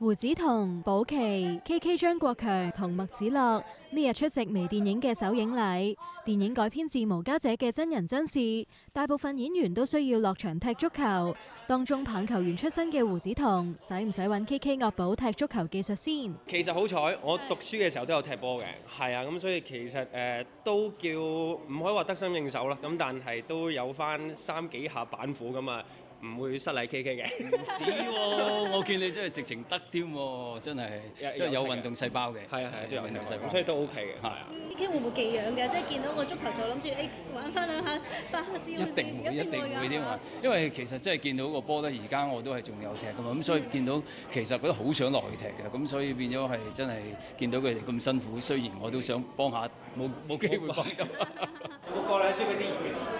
胡子彤、宝琪、K K 張國強同麥子樂呢日出席微電影嘅首映禮。電影改編自無家者嘅真人真事，大部分演員都需要落場踢足球。當中棒球員出身嘅胡子彤，使唔使揾 K K 惡補踢足球技術先？其實好彩，我讀書嘅時候都有踢波嘅，係啊，咁所以其實誒、呃、都叫唔可以話得心應手啦，咁但係都有翻三幾下板斧咁啊。唔會失禮 K K 嘅，唔止喎！我見你真係直情得添喎，真係，因為有運動細胞嘅，係啊係啊，都有運動細胞，所以都 OK 嘅，係啊。K K 會唔會寄養嘅？即係見到個足球就諗住誒玩翻兩下發下招一定會，一定會添啊！因為其實真係見到個波咧，而家我都係仲有踢噶嘛，咁所以見到其實覺得好想落去踢嘅，咁所以變咗係真係見到佢哋咁辛苦，雖然我都想幫下，冇冇機會幫咁。個個咧，即係嗰啲。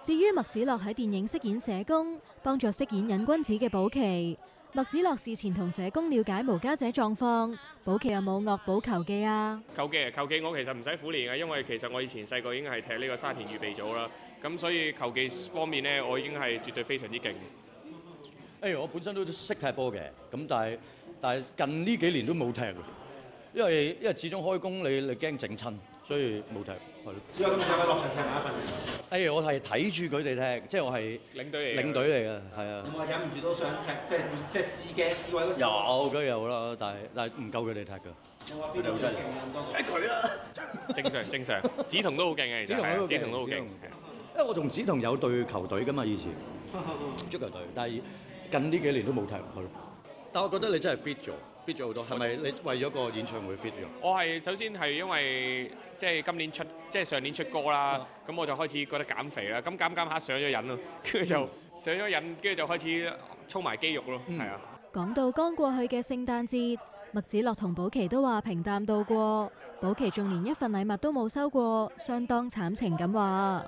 至於麥子樂喺電影飾演社工，幫助飾演癮君子嘅保琪。麥子樂事前同社工了解無家者狀況，保琪有冇惡補球技啊？球技啊，球技我其實唔使苦練嘅，因為其實我以前細個已經係踢呢個沙田預備組啦，咁所以球技方面呢，我已經係絕對非常之勁。誒，我本身都識踢波嘅，咁但係但係近呢幾年都冇踢，因為因為始終開工你你驚整親。所以冇踢，係咯。之後咁上去落場踢埋一份。誒，我係睇住佢哋踢，即係我係領隊嚟。領隊嚟嘅，係啊。有冇忍唔住都想踢，即係即係試嘅試位嗰時？有，梗係有啦，但係但係唔夠佢哋踢㗎。有話邊度最勁啊？咁多個。誒佢啦。正常正常，梓彤都好勁嘅，其實係。梓彤都好勁。因為我同梓彤有隊球隊㗎嘛，以前 足球隊，但係近呢幾年都冇踢去。但係我覺得你真係 fit 咗，fit 咗好多。係咪你為咗個演唱會 fit 咗？我係首先係因為即係今年出，即係上年出歌啦，咁我就開始覺得減肥啦。咁減減下上咗癮咯，跟住就上咗癮，跟住就開始操埋肌肉咯。係啊。講到剛過去嘅聖誕節，麥子樂同寶琪都話平淡度過，寶琪仲連一份禮物都冇收過，相當慘情咁話。